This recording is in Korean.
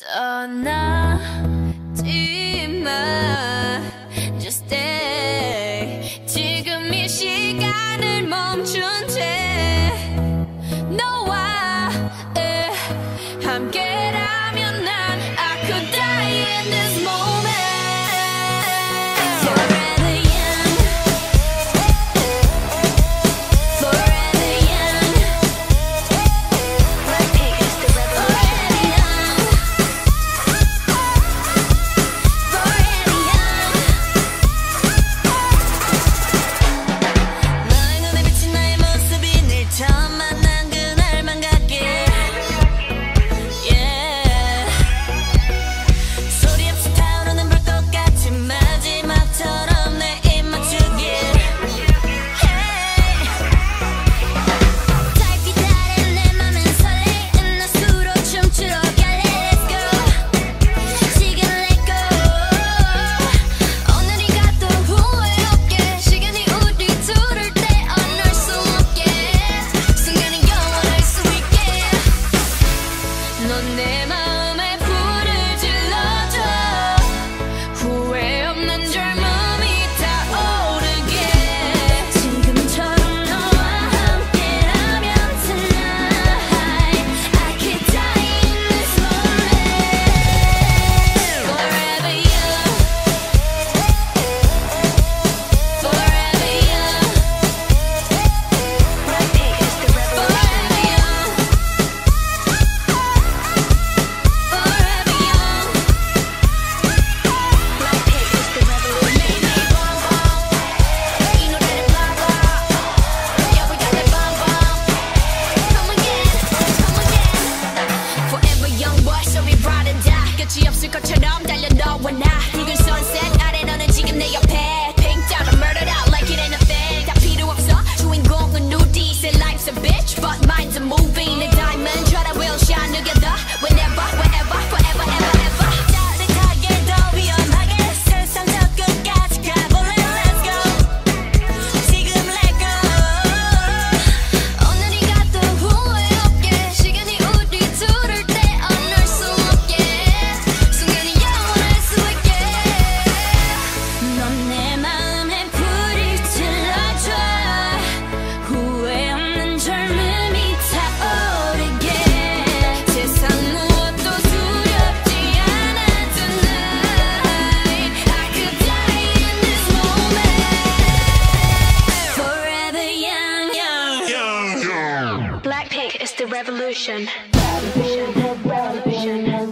떠나지 마 Just stay. 지금 이 시간을 멈춘 채 のね revolution. revolution. revolution.